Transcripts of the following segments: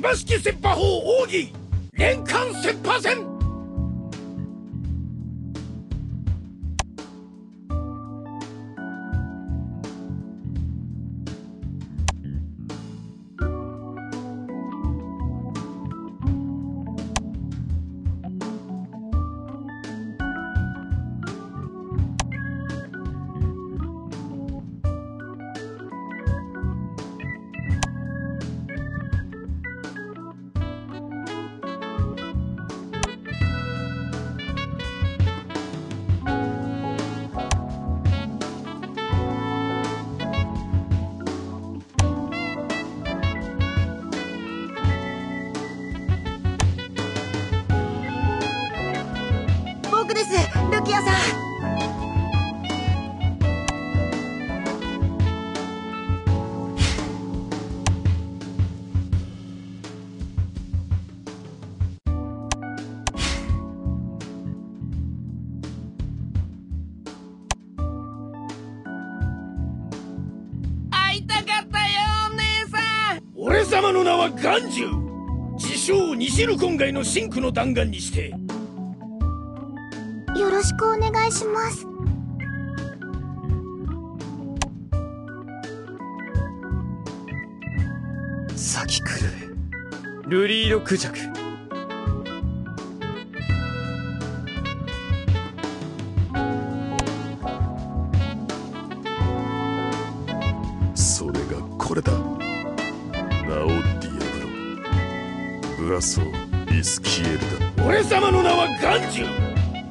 芝式切羽砲奥義連環切羽戦様の名は眼中自称西ルコン街の真紅の弾丸にして。よろしくお願いします。先来る。ルリーロクジャクアブロブラソー・イスキエルだ。俺様の名は眼中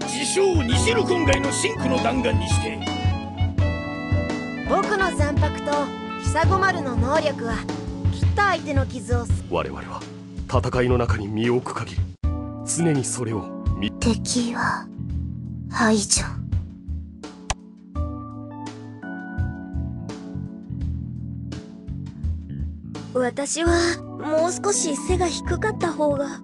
自称西ルコン街の真紅の弾丸にして。僕の残白と久子丸の能力は切った相手の傷を我々は戦いの中に身を置く限り常にそれを見敵は排除私はもう少し背が低かった方が。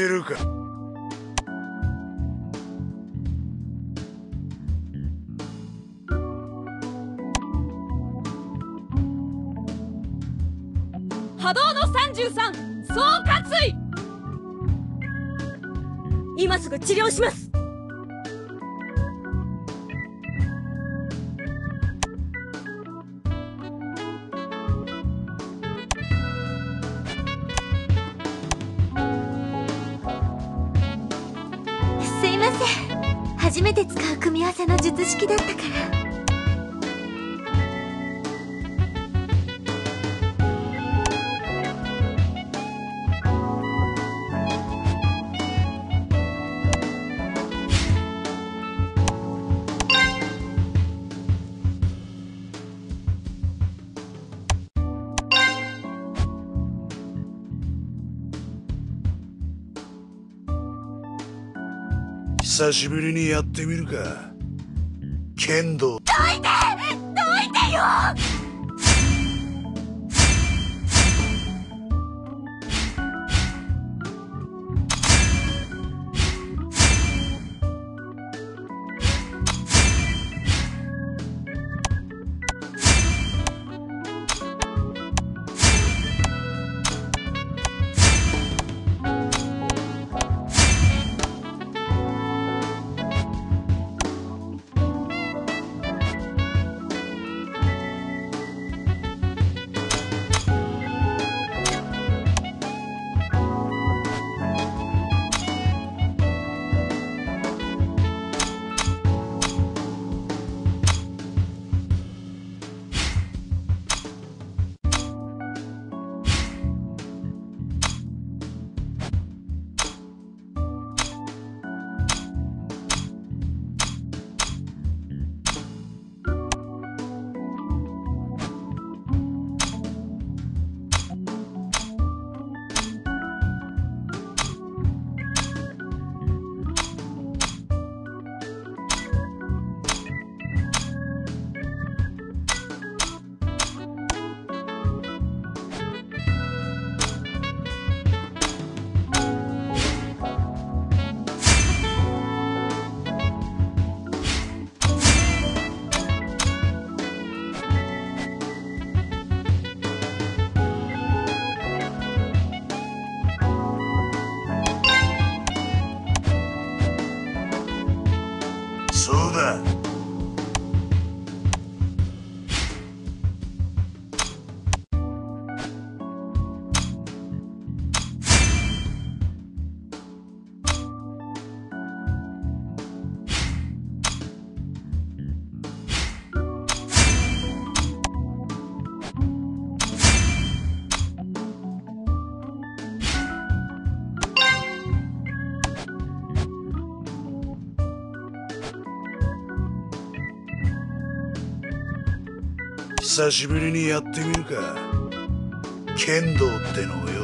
てるか波動の33総括今すぐ治療します。初めて使う組み合わせの術式だったから。久しぶりにやってみるか。剣道。どいて！どいてよ！久しぶりにやってみるか。剣道ってのをよ